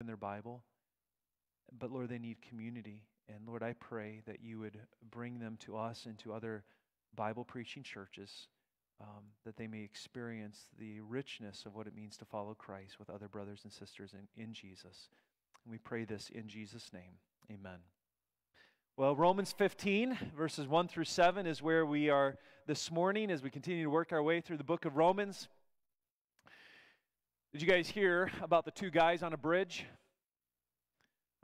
in their Bible, but Lord, they need community. And Lord, I pray that you would bring them to us and to other Bible preaching churches, um, that they may experience the richness of what it means to follow Christ with other brothers and sisters in, in Jesus. And we pray this in Jesus' name. Amen. Well, Romans 15, verses 1 through 7, is where we are this morning as we continue to work our way through the book of Romans. Did you guys hear about the two guys on a bridge?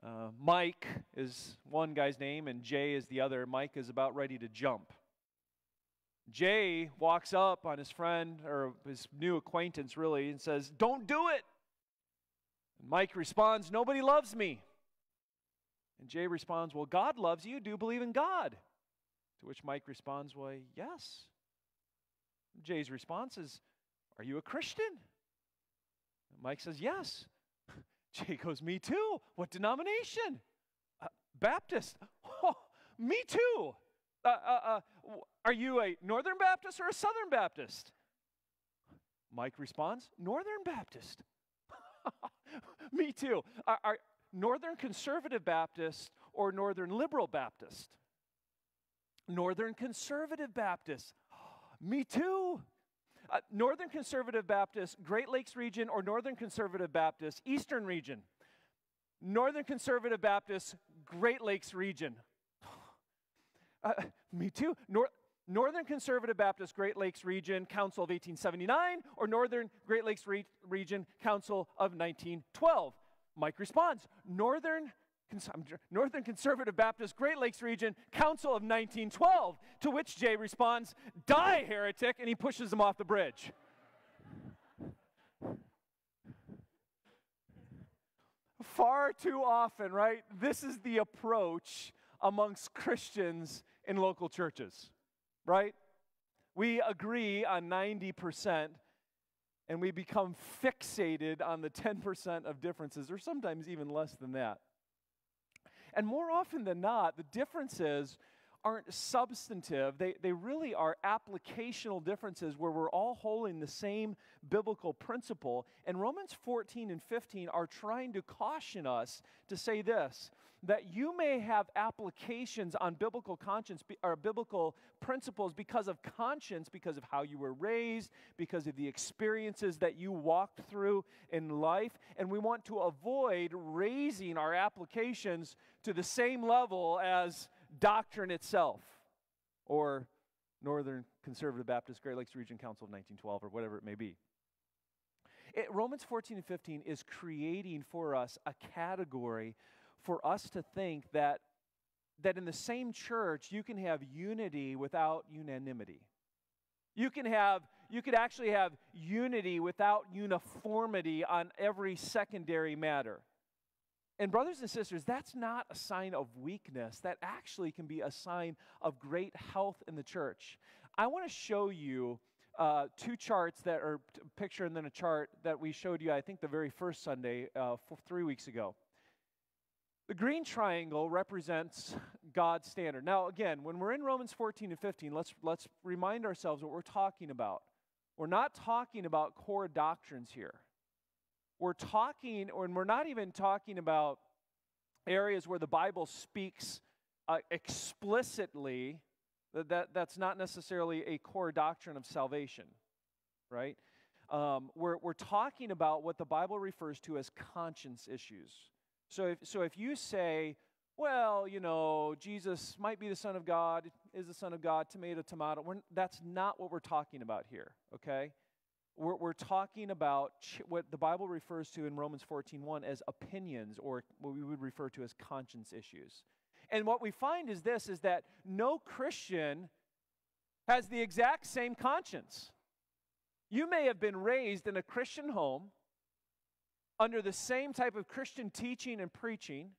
Uh, Mike is one guy's name, and Jay is the other. Mike is about ready to jump. Jay walks up on his friend, or his new acquaintance, really, and says, Don't do it. And Mike responds, Nobody loves me. And Jay responds, Well, God loves you. Do you believe in God? To which Mike responds, Why, yes. Jay's response is, Are you a Christian? Mike says, Yes. Jay goes, Me too. What denomination? Uh, Baptist. Oh, me too. Uh, uh, uh are you a Northern Baptist or a Southern Baptist? Mike responds, Northern Baptist. me too. Are, are, Northern Conservative Baptist or Northern Liberal Baptist? Northern Conservative Baptist. Me too. Uh, Northern Conservative Baptist, Great Lakes region, or Northern Conservative Baptist, Eastern region. Northern Conservative Baptist, Great Lakes region. Uh, me too. Nor- Northern Conservative Baptist Great Lakes Region Council of 1879 or Northern Great Lakes Re- Region Council of 1912. Mike responds Northern, Northern Conservative Baptist Great Lakes Region Council of 1912. To which Jay responds, Die, heretic, and he pushes him off the bridge. Far too often, right? This is the approach amongst Christians in local churches, right? We agree on 90%, and we become fixated on the 10% of differences, or sometimes even less than that. And more often than not, the differences aren't substantive, they, they really are applicational differences where we're all holding the same biblical principle. And Romans 14 and 15 are trying to caution us to say this that you may have applications on biblical conscience or biblical principles because of conscience, because of how you were raised, because of the experiences that you walked through in life. And we want to avoid raising our applications to the same level as doctrine itself or Northern Conservative Baptist Great Lakes Region Council of 1912 or whatever it may be. It, Romans 14 and 15 is creating for us a category for us to think that, that in the same church you can have unity without unanimity. You can have you could actually have unity without uniformity on every secondary matter. And, brothers and sisters, that's not a sign of weakness. That actually can be a sign of great health in the church. I want to show you uh, two charts that are a picture and then a chart that we showed you, I think, the very first Sunday, uh, three weeks ago. The green triangle represents God's standard. Now, again, when we're in Romans 14 and 15, let's, let's remind ourselves what we're talking about. We're not talking about core doctrines here. We're talking, and we're not even talking about areas where the Bible speaks uh, explicitly that, that that's not necessarily a core doctrine of salvation, right? Um, we're, we're talking about what the Bible refers to as conscience issues. So if, so if you say, well, you know, Jesus might be the Son of God, is the Son of God, tomato, tomato, that's not what we're talking about here, okay? We're, we're talking about ch- what the Bible refers to in Romans 14.1 as opinions, or what we would refer to as conscience issues. And what we find is this, is that no Christian has the exact same conscience. You may have been raised in a Christian home, under the same type of Christian teaching and preaching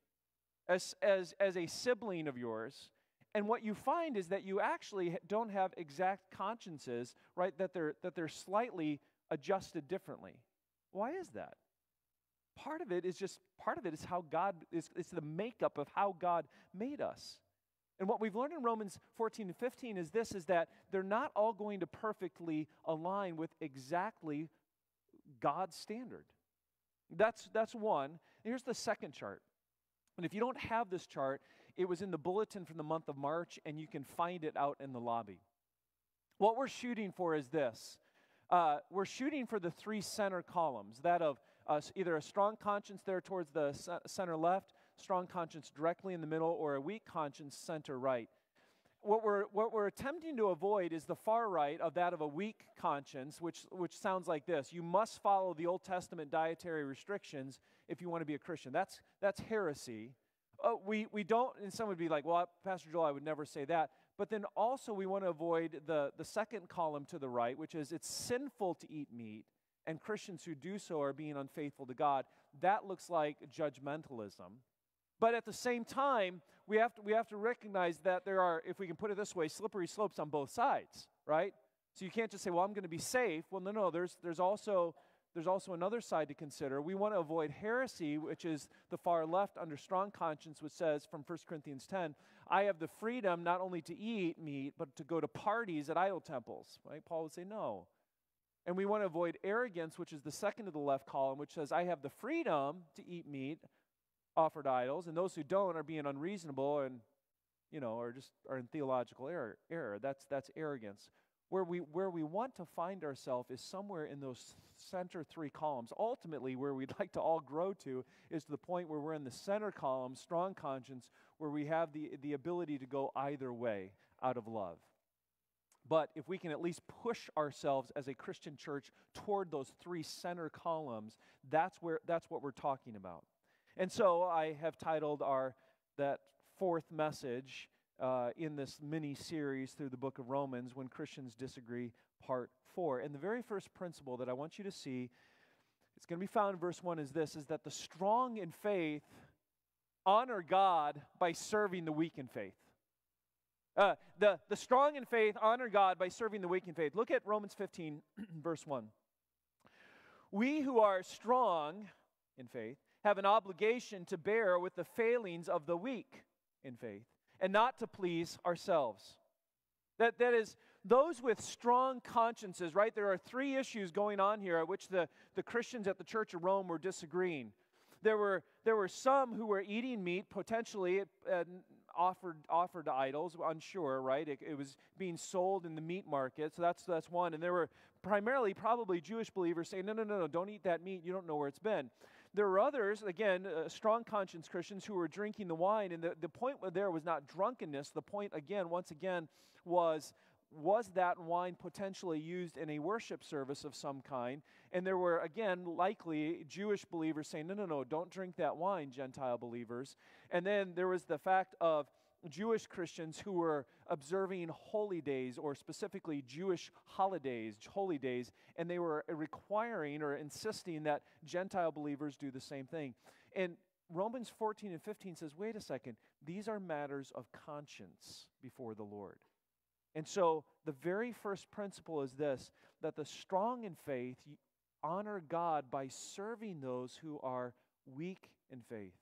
as, as, as a sibling of yours. And what you find is that you actually don't have exact consciences, right? That they're, that they're slightly adjusted differently. Why is that? Part of it is just, part of it is how God, is, it's the makeup of how God made us. And what we've learned in Romans 14 and 15 is this, is that they're not all going to perfectly align with exactly God's standard. That's, that's one. Here's the second chart. And if you don't have this chart, it was in the bulletin from the month of March, and you can find it out in the lobby. What we're shooting for is this uh, we're shooting for the three center columns that of uh, either a strong conscience there towards the center left, strong conscience directly in the middle, or a weak conscience center right. What we're, what we're attempting to avoid is the far right of that of a weak conscience, which, which sounds like this You must follow the Old Testament dietary restrictions if you want to be a Christian. That's, that's heresy. Uh, we, we don't, and some would be like, well, Pastor Joel, I would never say that. But then also, we want to avoid the, the second column to the right, which is it's sinful to eat meat, and Christians who do so are being unfaithful to God. That looks like judgmentalism. But at the same time, we have to, we have to recognize that there are, if we can put it this way, slippery slopes on both sides, right? So you can't just say, well, I'm going to be safe. Well, no, no, there's, there's also there's also another side to consider. We want to avoid heresy, which is the far left under strong conscience, which says from 1 Corinthians 10, I have the freedom not only to eat meat, but to go to parties at idol temples. Right? Paul would say no. And we want to avoid arrogance, which is the second to the left column, which says, I have the freedom to eat meat offered idols, and those who don't are being unreasonable and, you know, are just are in theological error. error. That's, that's arrogance. Where we, where we want to find ourselves is somewhere in those center three columns. Ultimately, where we'd like to all grow to is to the point where we're in the center column, strong conscience, where we have the, the ability to go either way out of love. But if we can at least push ourselves as a Christian church toward those three center columns, that's, where, that's what we're talking about. And so I have titled our that fourth message uh, in this mini series through the book of Romans, When Christians Disagree, Part 4. And the very first principle that I want you to see, it's going to be found in verse 1 is this is that the strong in faith honor God by serving the weak in faith. Uh, the, the strong in faith honor God by serving the weak in faith. Look at Romans 15, verse 1. We who are strong in faith have an obligation to bear with the failings of the weak in faith and not to please ourselves. That, that is, those with strong consciences, right? There are three issues going on here at which the, the Christians at the Church of Rome were disagreeing. There were, there were some who were eating meat, potentially uh, offered, offered to idols, unsure, right? It, it was being sold in the meat market, so that's, that's one. And there were primarily probably Jewish believers saying, no, no, no, no, don't eat that meat. You don't know where it's been. There were others, again, uh, strong conscience Christians who were drinking the wine, and the, the point there was not drunkenness. The point, again, once again, was was that wine potentially used in a worship service of some kind? And there were, again, likely Jewish believers saying, no, no, no, don't drink that wine, Gentile believers. And then there was the fact of Jewish Christians who were observing holy days or specifically Jewish holidays, holy days, and they were requiring or insisting that Gentile believers do the same thing. And Romans 14 and 15 says, wait a second, these are matters of conscience before the Lord. And so the very first principle is this that the strong in faith honor God by serving those who are weak in faith.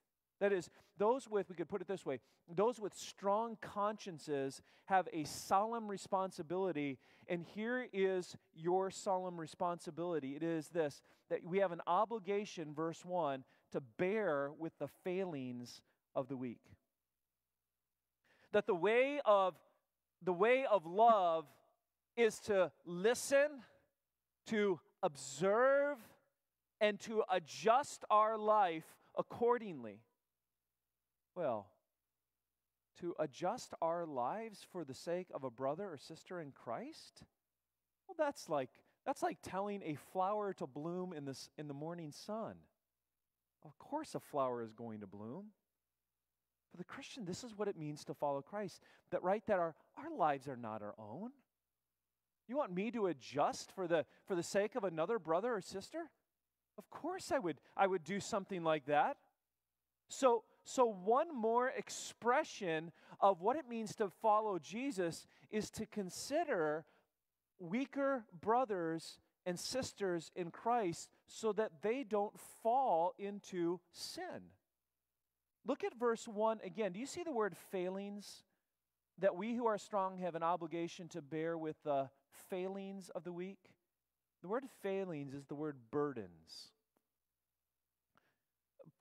That is, those with, we could put it this way, those with strong consciences have a solemn responsibility. And here is your solemn responsibility it is this that we have an obligation, verse 1, to bear with the failings of the weak. That the way of the way of love is to listen, to observe, and to adjust our life accordingly. Well, to adjust our lives for the sake of a brother or sister in Christ? Well, that's like that's like telling a flower to bloom in the, in the morning sun. Of course, a flower is going to bloom. For the Christian, this is what it means to follow Christ. That right, that our, our lives are not our own. You want me to adjust for the for the sake of another brother or sister? Of course I would I would do something like that. So so one more expression of what it means to follow Jesus is to consider weaker brothers and sisters in Christ so that they don't fall into sin. Look at verse 1 again. Do you see the word failings? That we who are strong have an obligation to bear with the failings of the weak? The word failings is the word burdens.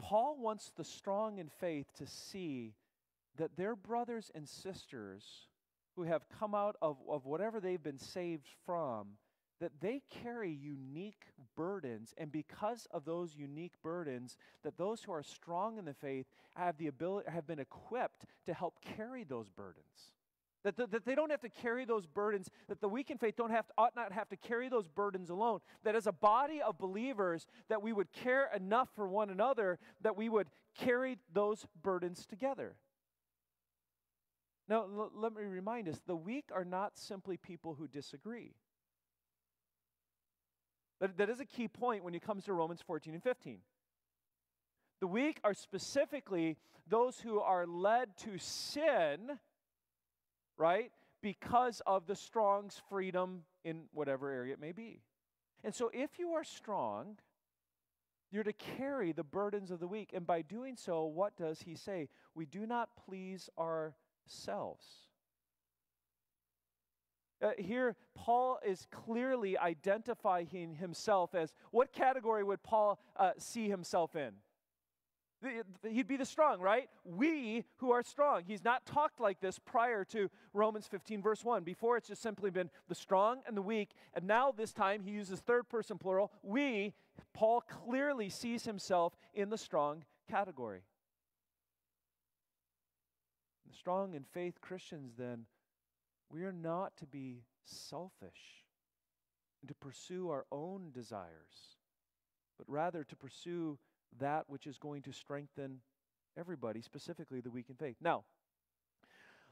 Paul wants the strong in faith to see that their brothers and sisters who have come out of, of whatever they've been saved from, that they carry unique burdens. And because of those unique burdens, that those who are strong in the faith have the ability, have been equipped to help carry those burdens. That, the, that they don't have to carry those burdens, that the weak in faith don't have to, ought not have to carry those burdens alone. That as a body of believers, that we would care enough for one another, that we would carry those burdens together. Now, l- let me remind us the weak are not simply people who disagree. That, that is a key point when it comes to Romans 14 and 15. The weak are specifically those who are led to sin right? Because of the strong's freedom in whatever area it may be. And so, if you are strong, you're to carry the burdens of the weak. And by doing so, what does he say? We do not please ourselves. Uh, here, Paul is clearly identifying himself as what category would Paul uh, see himself in? He'd be the strong, right? We who are strong. He's not talked like this prior to Romans 15, verse 1. Before, it's just simply been the strong and the weak. And now, this time, he uses third person plural. We, Paul clearly sees himself in the strong category. The strong and faith Christians, then, we are not to be selfish and to pursue our own desires, but rather to pursue that which is going to strengthen everybody, specifically the weak in faith. Now,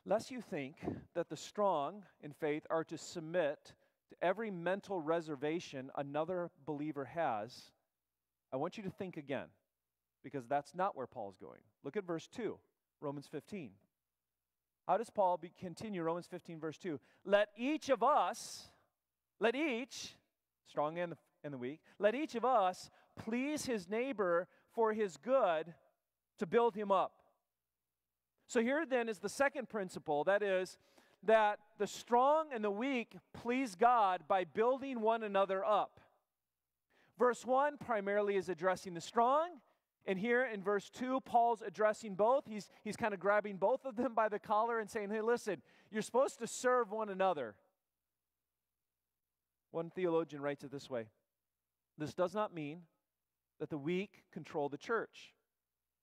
lest you think that the strong in faith are to submit to every mental reservation another believer has, I want you to think again, because that's not where Paul's going. Look at verse 2, Romans 15. How does Paul be, continue Romans 15, verse 2? Let each of us, let each, strong and the, and the weak, let each of us please his neighbor for his good to build him up. So here then is the second principle that is, that the strong and the weak please God by building one another up. Verse 1 primarily is addressing the strong. And here in verse 2, Paul's addressing both. He's, he's kind of grabbing both of them by the collar and saying, hey, listen, you're supposed to serve one another. One theologian writes it this way This does not mean that the weak control the church,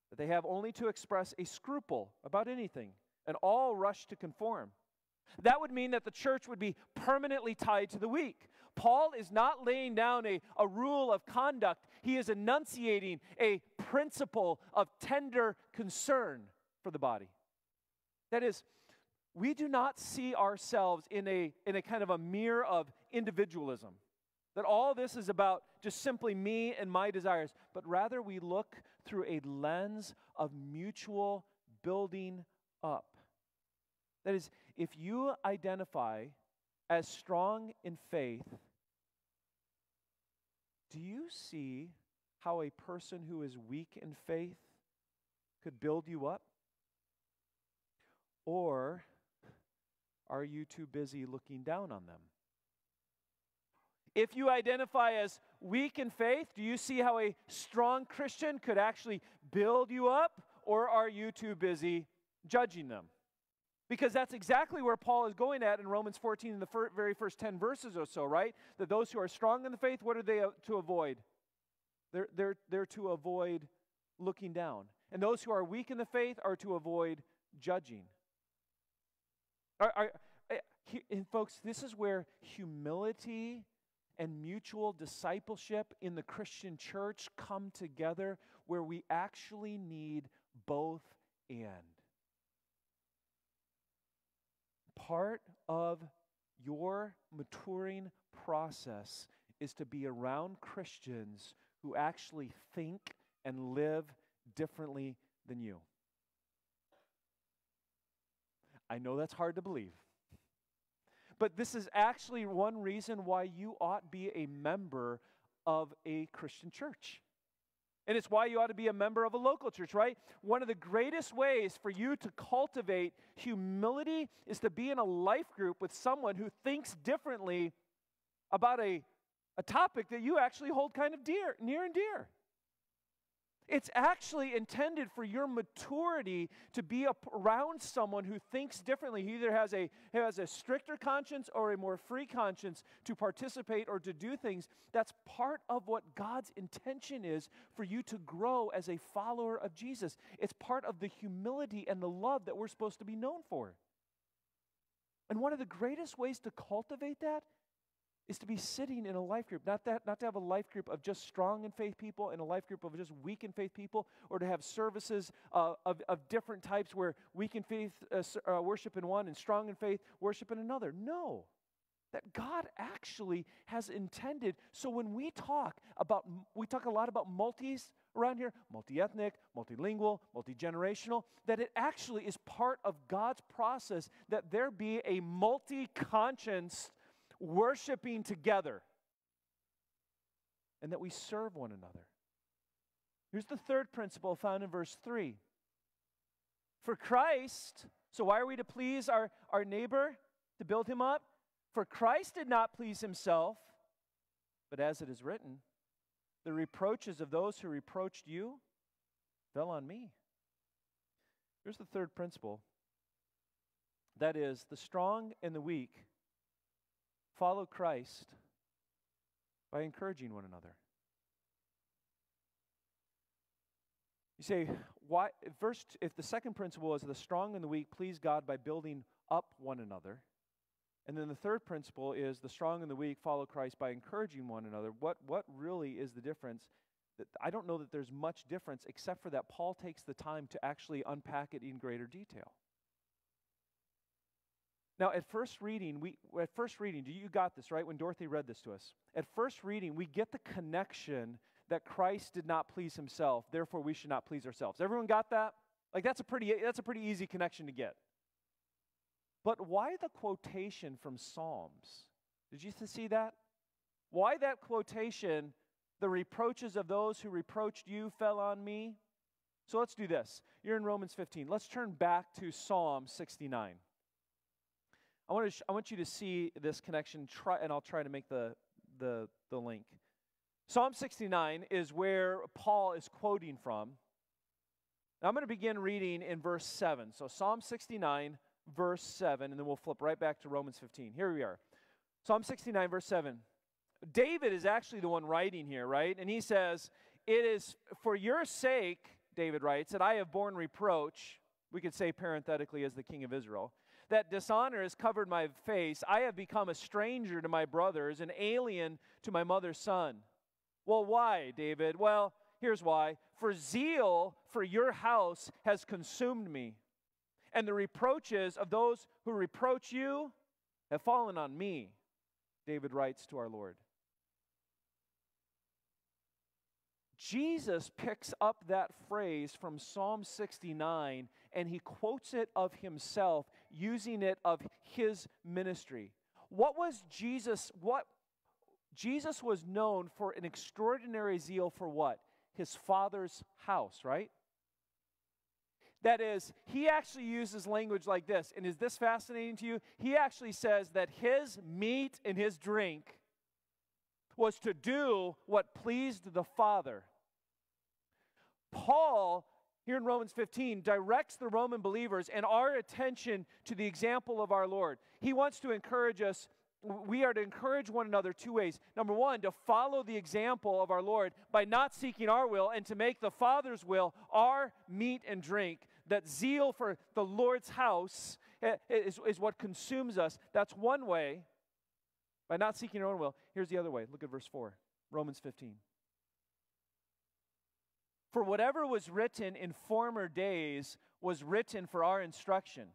that they have only to express a scruple about anything, and all rush to conform. That would mean that the church would be permanently tied to the weak. Paul is not laying down a, a rule of conduct, he is enunciating a principle of tender concern for the body. That is, we do not see ourselves in a, in a kind of a mirror of individualism. That all this is about just simply me and my desires, but rather we look through a lens of mutual building up. That is, if you identify as strong in faith, do you see how a person who is weak in faith could build you up? Or are you too busy looking down on them? If you identify as weak in faith, do you see how a strong Christian could actually build you up, or are you too busy judging them? Because that's exactly where Paul is going at in Romans 14 in the fir- very first 10 verses or so, right? That those who are strong in the faith, what are they to avoid? They're, they're, they're to avoid looking down. And those who are weak in the faith are to avoid judging. Are, are, eh, and folks, this is where humility and mutual discipleship in the Christian church come together where we actually need both and. Part of your maturing process is to be around Christians who actually think and live differently than you. I know that's hard to believe. But this is actually one reason why you ought to be a member of a Christian church. And it's why you ought to be a member of a local church, right? One of the greatest ways for you to cultivate humility is to be in a life group with someone who thinks differently about a, a topic that you actually hold kind of dear, near and dear. It's actually intended for your maturity to be around someone who thinks differently, He either has a, has a stricter conscience or a more free conscience to participate or to do things. That's part of what God's intention is for you to grow as a follower of Jesus. It's part of the humility and the love that we're supposed to be known for. And one of the greatest ways to cultivate that is to be sitting in a life group, not that not to have a life group of just strong in faith people and a life group of just weak in faith people, or to have services uh, of, of different types where weak in faith uh, uh, worship in one and strong in faith worship in another. No. That God actually has intended. So when we talk about, we talk a lot about multis around here multi ethnic, multilingual, multi generational, that it actually is part of God's process that there be a multi conscience worshiping together, and that we serve one another. Here's the third principle found in verse 3. For Christ, so why are we to please our, our neighbor, to build him up? For Christ did not please himself, but as it is written, the reproaches of those who reproached you fell on me. Here's the third principle that is, the strong and the weak follow Christ by encouraging one another. You say, why? First, if the second principle is the strong and the weak please God by building up one another, and then the third principle is the strong and the weak follow Christ by encouraging one another. What, what really is the difference? I don't know that there's much difference except for that Paul takes the time to actually unpack it in greater detail. Now, at first reading, we at first reading, do you got this right? When Dorothy read this to us, at first reading, we get the connection that Christ did not please himself, therefore we should not please ourselves. Everyone got that? Like that's a pretty that's a pretty easy connection to get. But why the quotation from Psalms? Did you see that? Why that quotation? The reproaches of those who reproached you fell on me. So let's do this. You're in Romans 15. Let's turn back to Psalm 69. I want, to sh- I want you to see this connection, try, and I'll try to make the, the, the link. Psalm 69 is where Paul is quoting from. I'm going to begin reading in verse 7. So, Psalm 69, verse 7, and then we'll flip right back to Romans 15. Here we are. Psalm 69, verse 7. David is actually the one writing here, right? And he says, It is for your sake, David writes, that I have borne reproach. We could say parenthetically, as the king of Israel that dishonor has covered my face. I have become a stranger to my brothers, an alien to my mother's son. Well, why, David? Well, here's why. For zeal for your house has consumed me, and the reproaches of those who reproach you have fallen on me, David writes to our Lord. Jesus picks up that phrase from Psalm 69 and he quotes it of himself, using it of his ministry. What was Jesus? What Jesus was known for an extraordinary zeal for what? His father's house, right? That is, he actually uses language like this. And is this fascinating to you? He actually says that his meat and his drink was to do what pleased the Father. Paul, here in Romans 15, directs the Roman believers and our attention to the example of our Lord. He wants to encourage us. We are to encourage one another two ways. Number one, to follow the example of our Lord by not seeking our will and to make the Father's will our meat and drink. That zeal for the Lord's house eh, is, is what consumes us. That's one way by not seeking our own will. Here's the other way. Look at verse 4, Romans 15. For whatever was written in former days was written for our instruction,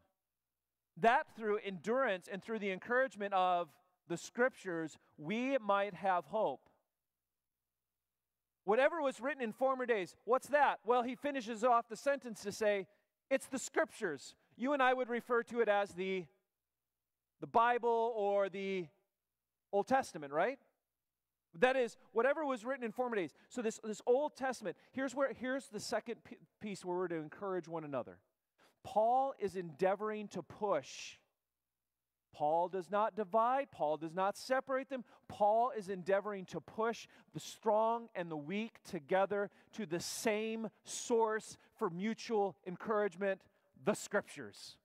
that through endurance and through the encouragement of the scriptures we might have hope. Whatever was written in former days, what's that? Well, he finishes off the sentence to say, it's the scriptures. You and I would refer to it as the, the Bible or the Old Testament, right? That is, whatever was written in former days. So this, this Old Testament, here's where here's the second piece where we're to encourage one another. Paul is endeavoring to push Paul does not divide, Paul does not separate them. Paul is endeavoring to push the strong and the weak together to the same source for mutual encouragement the scriptures.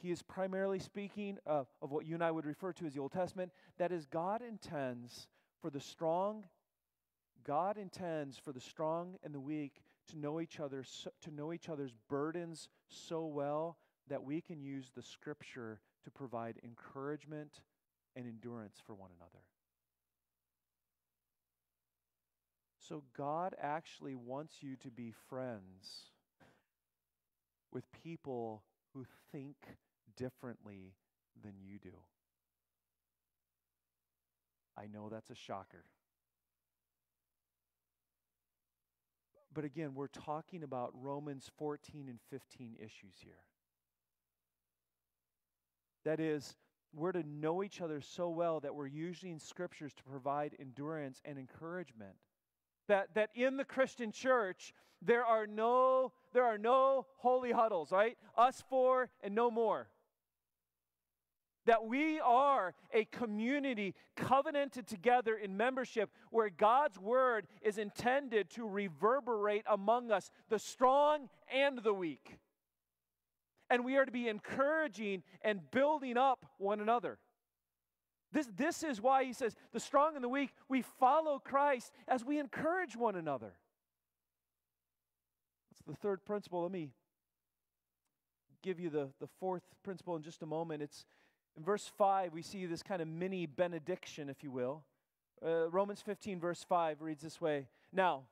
He is primarily speaking of, of what you and I would refer to as the Old Testament. That is, God intends for the strong, God intends for the strong and the weak to know each other, to know each other's burdens so well that we can use the scripture to provide encouragement and endurance for one another. So, God actually wants you to be friends with people who think differently than you do. I know that's a shocker. But again, we're talking about Romans 14 and 15 issues here. That is, we're to know each other so well that we're using scriptures to provide endurance and encouragement. That, that in the Christian church, there are no there are no holy huddles, right? Us four and no more. That we are a community covenanted together in membership where God's word is intended to reverberate among us, the strong and the weak and we are to be encouraging and building up one another. This, this is why he says, the strong and the weak, we follow Christ as we encourage one another. That's the third principle. Let me give you the, the fourth principle in just a moment. It's in verse 5, we see this kind of mini benediction, if you will. Uh, Romans 15, verse 5 reads this way Now,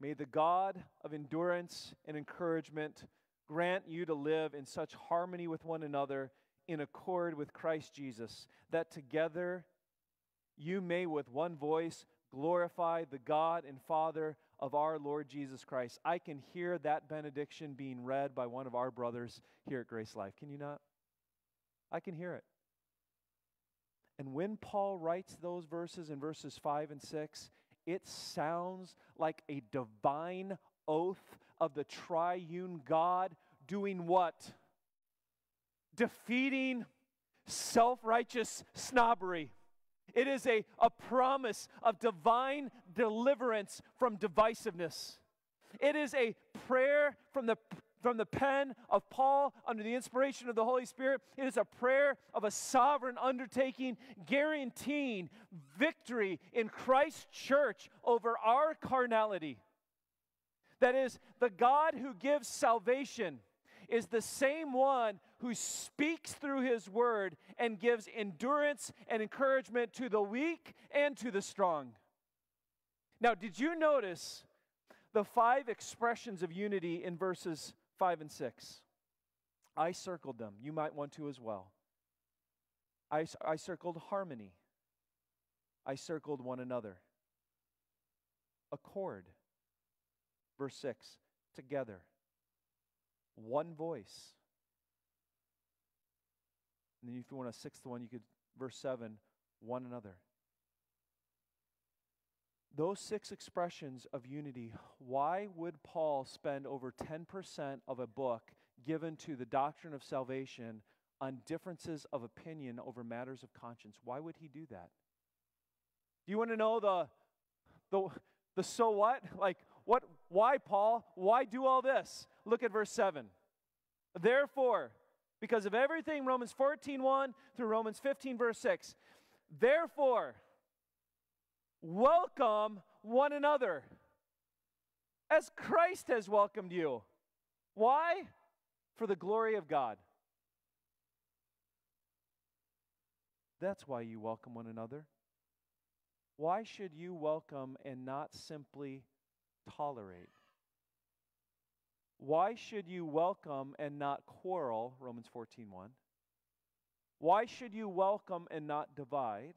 may the God of endurance and encouragement grant you to live in such harmony with one another in accord with Christ Jesus, that together you may with one voice glorify the God and Father of our Lord Jesus Christ. I can hear that benediction being read by one of our brothers here at Grace Life. Can you not? I can hear it. And when Paul writes those verses in verses 5 and 6, it sounds like a divine oath of the triune God doing what? Defeating self righteous snobbery. It is a, a promise of divine deliverance from divisiveness. It is a prayer from the, from the pen of Paul under the inspiration of the Holy Spirit. It is a prayer of a sovereign undertaking guaranteeing victory in Christ's church over our carnality. That is, the God who gives salvation is the same one who speaks through his word and gives endurance and encouragement to the weak and to the strong. Now, did you notice the five expressions of unity in verses 5 and 6? I circled them. You might want to as well. I, I circled harmony. I circled one another. Accord. Verse 6 together, one voice. And then if you want a sixth one, you could, verse 7, one another. Those six expressions of unity, why would Paul spend over 10% of a book given to the doctrine of salvation on differences of opinion over matters of conscience? Why would he do that? Do you want to know the, the, the so what? Like, what, why, Paul? Why do all this? Look at verse 7. Therefore, because of everything, Romans 14 1 through Romans 15, verse 6. Therefore, welcome one another as Christ has welcomed you. Why? For the glory of God. That's why you welcome one another. Why should you welcome and not simply tolerate? Why should you welcome and not quarrel? Romans 14:1. Why should you welcome and not divide?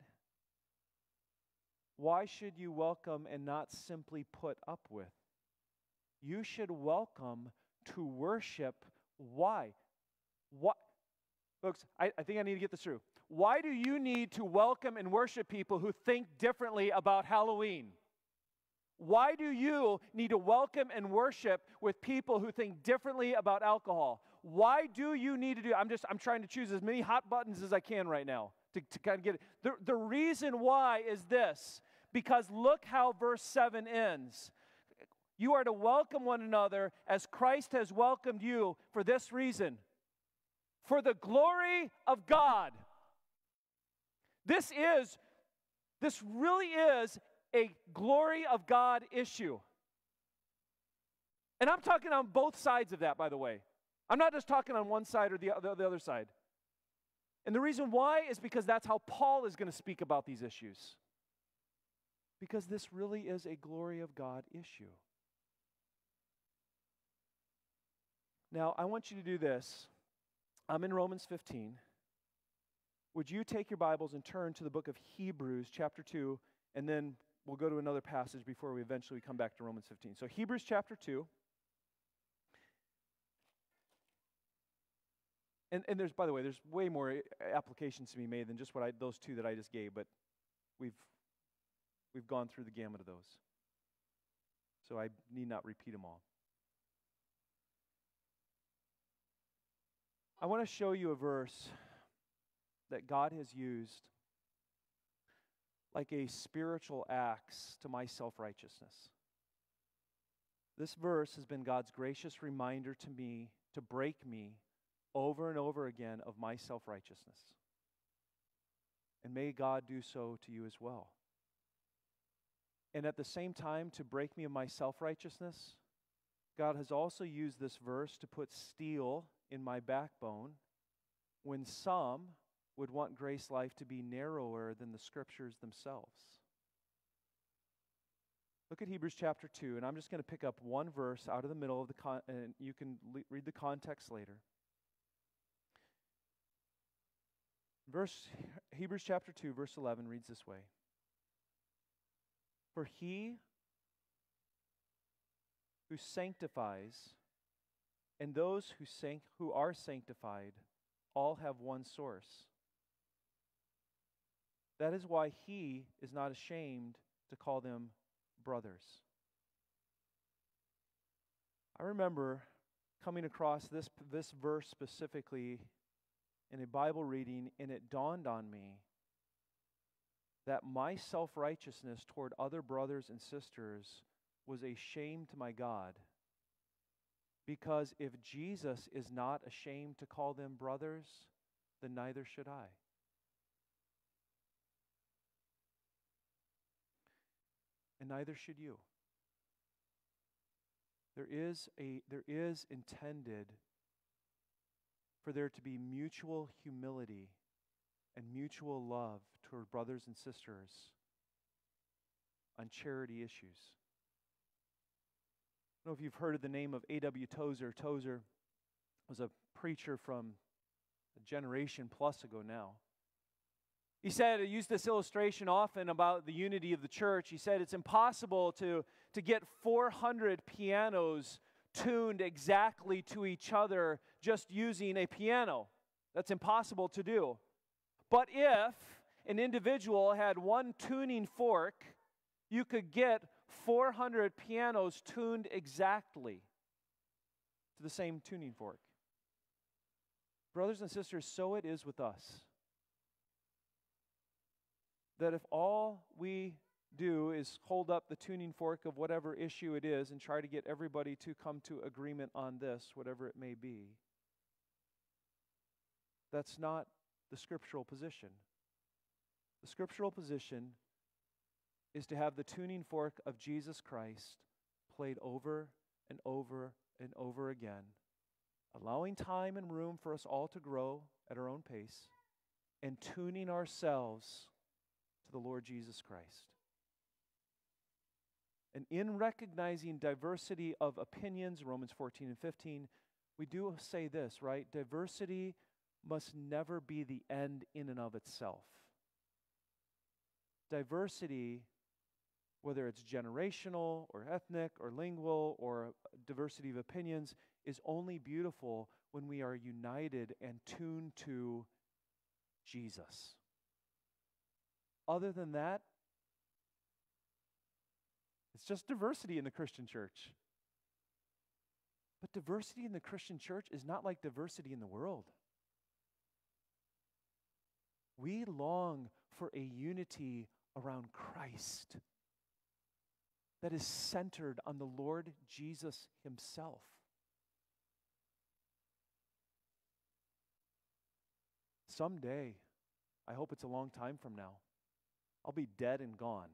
Why should you welcome and not simply put up with? You should welcome to worship. Why? What? Folks, I, I think I need to get this through. Why do you need to welcome and worship people who think differently about Halloween? Why do you need to welcome and worship with people who think differently about alcohol? Why do you need to do I'm just I'm trying to choose as many hot buttons as I can right now to, to kind of get it. The, the reason why is this because look how verse 7 ends. You are to welcome one another as Christ has welcomed you for this reason for the glory of God. This is, this really is a glory of God issue. And I'm talking on both sides of that, by the way. I'm not just talking on one side or the, the, the other side. And the reason why is because that's how Paul is going to speak about these issues. Because this really is a glory of God issue. Now, I want you to do this. I'm in Romans 15. Would you take your Bibles and turn to the book of Hebrews, chapter 2, and then we'll go to another passage before we eventually come back to Romans 15. So, Hebrews chapter 2. And, and there's, by the way, there's way more applications to be made than just what I, those two that I just gave, but we've, we've gone through the gamut of those. So I need not repeat them all. I want to show you a verse that God has used like a spiritual axe to my self righteousness. This verse has been God's gracious reminder to me to break me over and over again of my self righteousness. And may God do so to you as well. And at the same time, to break me of my self righteousness, God has also used this verse to put steel in my backbone when some would want grace life to be narrower than the scriptures themselves. Look at Hebrews chapter 2, and I'm just going to pick up one verse out of the middle of the con- and you can le- read the context later. Verse Hebrews chapter 2 verse 11 reads this way. For he who sanctifies and those who, who are sanctified all have one source. That is why he is not ashamed to call them brothers. I remember coming across this, this verse specifically in a Bible reading, and it dawned on me that my self righteousness toward other brothers and sisters was a shame to my God. Because if Jesus is not ashamed to call them brothers, then neither should I. And neither should you. There is, a, there is intended for there to be mutual humility and mutual love toward brothers and sisters on charity issues I don't know if you've heard of the name of A.W. Tozer. Tozer was a preacher from a generation plus ago now. He said, he used this illustration often about the unity of the church. He said, it's impossible to, to get 400 pianos tuned exactly to each other just using a piano. That's impossible to do. But if an individual had one tuning fork, you could get 400 pianos tuned exactly to the same tuning fork. Brothers and sisters, so it is with us. That if all we do is hold up the tuning fork of whatever issue it is and try to get everybody to come to agreement on this, whatever it may be, that's not the scriptural position. The scriptural position is to have the tuning fork of Jesus Christ played over and over and over again, allowing time and room for us all to grow at our own pace, and tuning ourselves to the Lord Jesus Christ. And in recognizing diversity of opinions, Romans 14 and 15, we do say this, right? Diversity must never be the end in and of itself. Diversity whether it's generational or ethnic or lingual or diversity of opinions, is only beautiful when we are united and tuned to Jesus. Other than that, It's just diversity in the Christian church. But diversity in the Christian church is not like diversity in the world. We long for a unity around Christ that is centered on the Lord Jesus Himself. Someday, I hope it's a long time from now, I'll be dead and gone.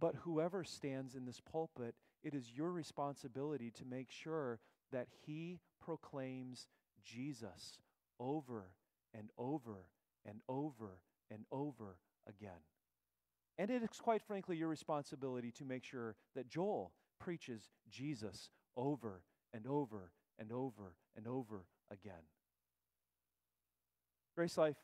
But whoever stands in this pulpit, it is your responsibility to make sure that he proclaims Jesus over and over and over and over again. And it is quite frankly your responsibility to make sure that Joel preaches Jesus over and over and over and over again. Grace Life,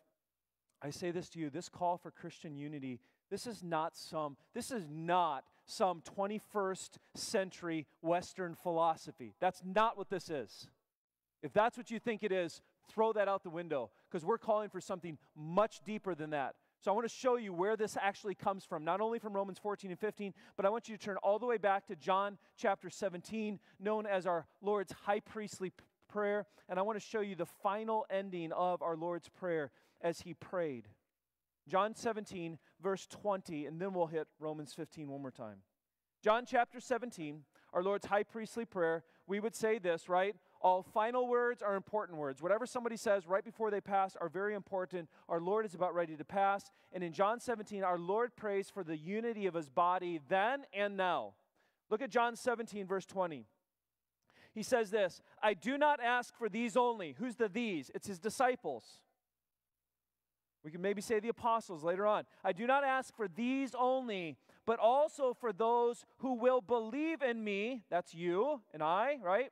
I say this to you this call for Christian unity, this is not some, this is not some 21st century Western philosophy. That's not what this is. If that's what you think it is, throw that out the window because we're calling for something much deeper than that. So I want to show you where this actually comes from, not only from Romans 14 and 15, but I want you to turn all the way back to John chapter 17, known as our Lord's high priestly prayer. And I want to show you the final ending of our Lord's prayer as he prayed. John 17, verse 20, and then we'll hit Romans 15 one more time. John chapter 17, our Lord's high priestly prayer, we would say this, right? All final words are important words. Whatever somebody says right before they pass are very important. Our Lord is about ready to pass. And in John 17, our Lord prays for the unity of his body then and now. Look at John 17, verse 20. He says this I do not ask for these only. Who's the these? It's his disciples. We can maybe say the apostles later on. I do not ask for these only, but also for those who will believe in me. That's you and I, right?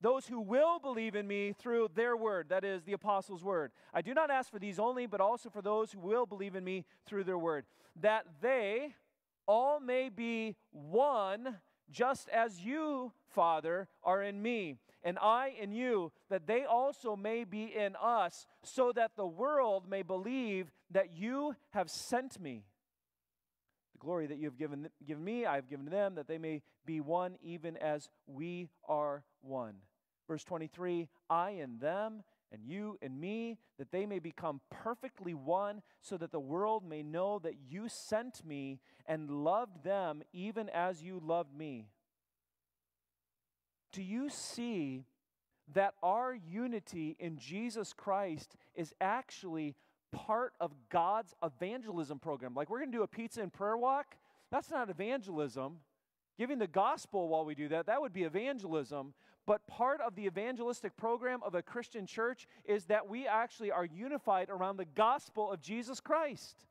Those who will believe in me through their word, that is, the apostles' word. I do not ask for these only, but also for those who will believe in me through their word, that they all may be one, just as you, Father, are in me, and I in you, that they also may be in us, so that the world may believe that you have sent me. Glory that you have given, given me, I have given them, that they may be one, even as we are one. Verse 23 I and them, and you and me, that they may become perfectly one, so that the world may know that you sent me and loved them even as you loved me. Do you see that our unity in Jesus Christ is actually part of God's evangelism program? Like we're going to do a pizza and prayer walk? That's not evangelism. Giving the gospel while we do that, that would be evangelism. But part of the evangelistic program of a Christian church is that we actually are unified around the gospel of Jesus Christ.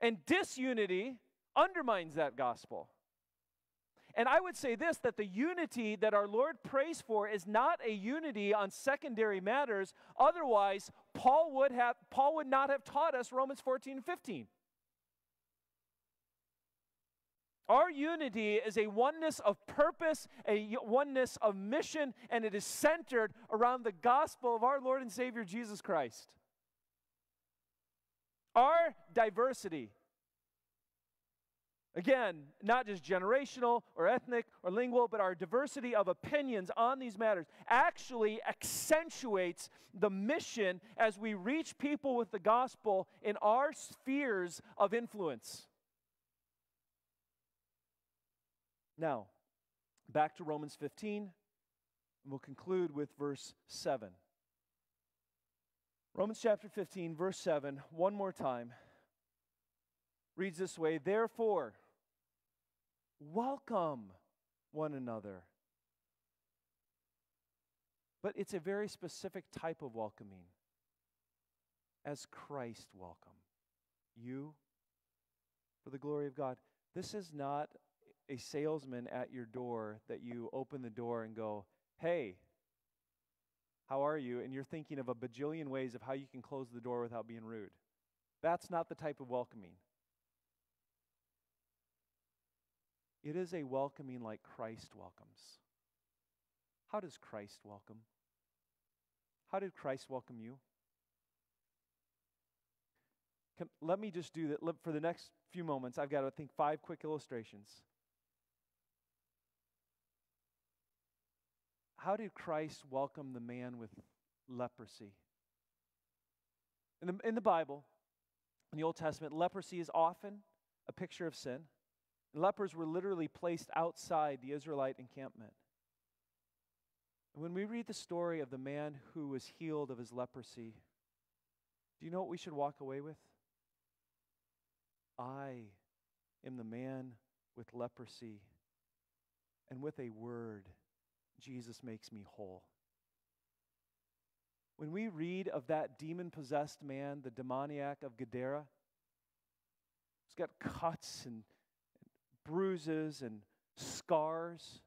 And disunity undermines that gospel. And I would say this that the unity that our Lord prays for is not a unity on secondary matters. Otherwise, Paul would have Paul would not have taught us Romans 14 and 15. Our unity is a oneness of purpose, a oneness of mission, and it is centered around the gospel of our Lord and Savior Jesus Christ. Our diversity, again, not just generational or ethnic or lingual, but our diversity of opinions on these matters actually accentuates the mission as we reach people with the gospel in our spheres of influence. Now, back to Romans 15, and we'll conclude with verse 7. Romans chapter 15, verse 7, one more time, reads this way Therefore, welcome one another. But it's a very specific type of welcoming, as Christ welcomed you for the glory of God. This is not a salesman at your door that you open the door and go, hey, how are you? And you're thinking of a bajillion ways of how you can close the door without being rude. That's not the type of welcoming. It is a welcoming like Christ welcomes. How does Christ welcome? How did Christ welcome you? Can, let me just do that for the next few moments. I've got, I think, five quick illustrations. How did Christ welcome the man with leprosy? In the, in the Bible, in the Old Testament, leprosy is often a picture of sin. Lepers were literally placed outside the Israelite encampment. When we read the story of the man who was healed of his leprosy, do you know what we should walk away with? I am the man with leprosy, and with a word, Jesus makes me whole. When we read of that demon possessed man, the demoniac of Gadara, he's got cuts and bruises and scars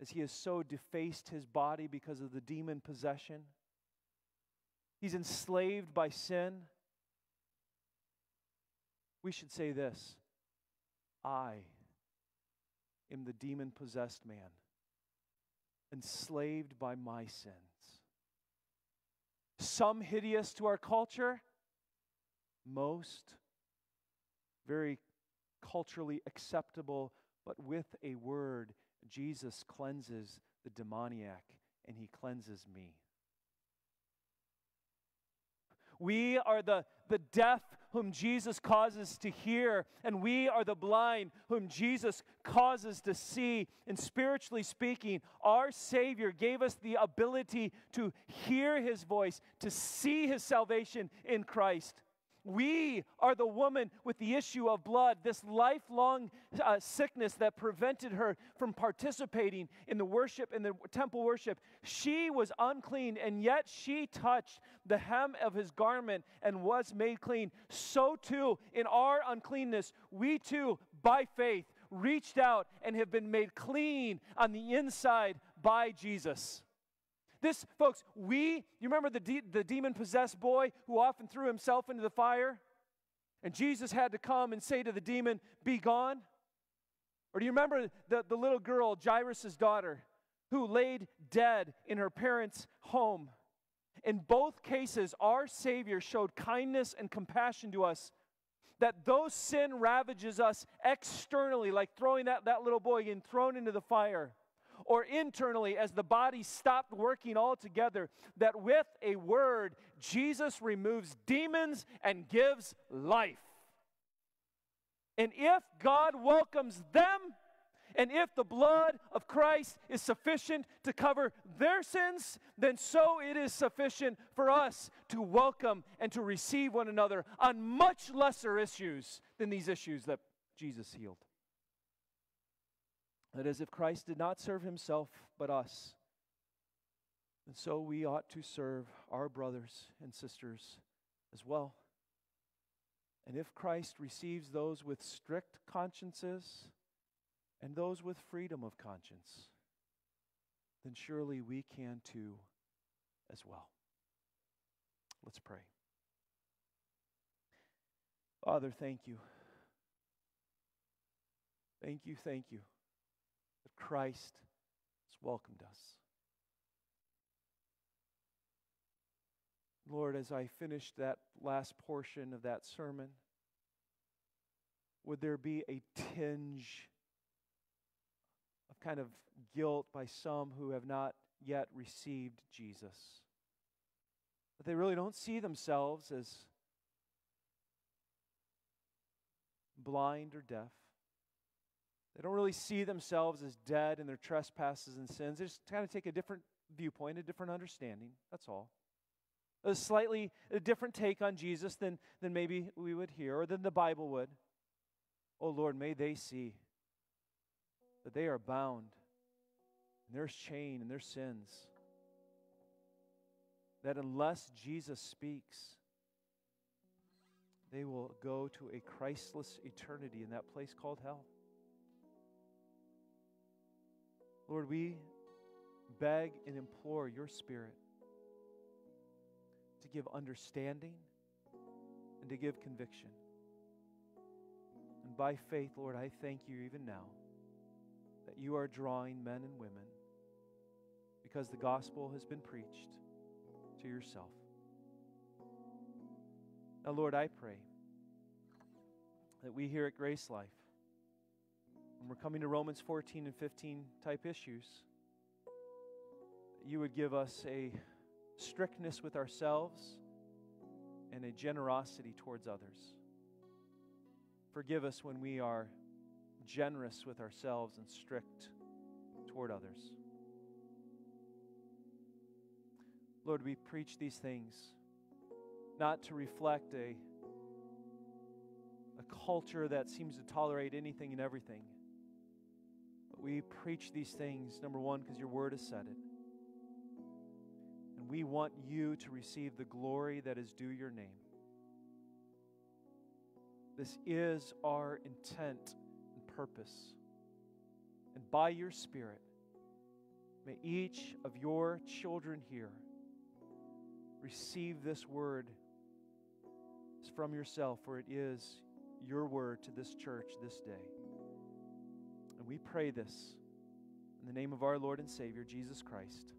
as he has so defaced his body because of the demon possession. He's enslaved by sin. We should say this I am the demon possessed man, enslaved by my sins. Some hideous to our culture, most very culturally acceptable, but with a word, Jesus cleanses the demoniac and he cleanses me. We are the, the deaf whom Jesus causes to hear, and we are the blind whom Jesus causes to see. And spiritually speaking, our Savior gave us the ability to hear His voice, to see His salvation in Christ. We are the woman with the issue of blood, this lifelong uh, sickness that prevented her from participating in the worship, in the temple worship. She was unclean, and yet she touched the hem of his garment and was made clean. So, too, in our uncleanness, we too, by faith, reached out and have been made clean on the inside by Jesus. This, folks, we, you remember the, de- the demon possessed boy who often threw himself into the fire? And Jesus had to come and say to the demon, Be gone? Or do you remember the, the little girl, Jairus' daughter, who laid dead in her parents' home? In both cases, our Savior showed kindness and compassion to us. That though sin ravages us externally, like throwing that, that little boy in, thrown into the fire, or internally as the body stopped working altogether, that with a word, Jesus removes demons and gives life. And if God welcomes them, and if the blood of Christ is sufficient to cover their sins, then so it is sufficient for us to welcome and to receive one another on much lesser issues than these issues that Jesus healed. That is, if Christ did not serve himself but us, and so we ought to serve our brothers and sisters as well. And if Christ receives those with strict consciences and those with freedom of conscience, then surely we can too as well. Let's pray. Father, thank you. Thank you, thank you that Christ has welcomed us. Lord, as I finished that last portion of that sermon, would there be a tinge of kind of guilt by some who have not yet received Jesus? That they really don't see themselves as blind or deaf. They don't really see themselves as dead in their trespasses and sins. They just kind of take a different viewpoint, a different understanding. That's all. A slightly a different take on Jesus than, than maybe we would hear or than the Bible would. Oh Lord, may they see that they are bound in their chain and their sins. That unless Jesus speaks, they will go to a Christless eternity in that place called hell. Lord, we beg and implore your Spirit to give understanding and to give conviction. And by faith, Lord, I thank you even now that you are drawing men and women because the gospel has been preached to yourself. Now, Lord, I pray that we here at Grace Life, when we're coming to Romans 14 and 15 type issues, you would give us a strictness with ourselves and a generosity towards others. Forgive us when we are generous with ourselves and strict toward others. Lord, we preach these things not to reflect a, a culture that seems to tolerate anything and everything. We preach these things, number one, because your word has said it. And we want you to receive the glory that is due your name. This is our intent and purpose. And by your Spirit, may each of your children here receive this word from yourself, for it is your word to this church this day. And we pray this in the name of our Lord and Savior, Jesus Christ.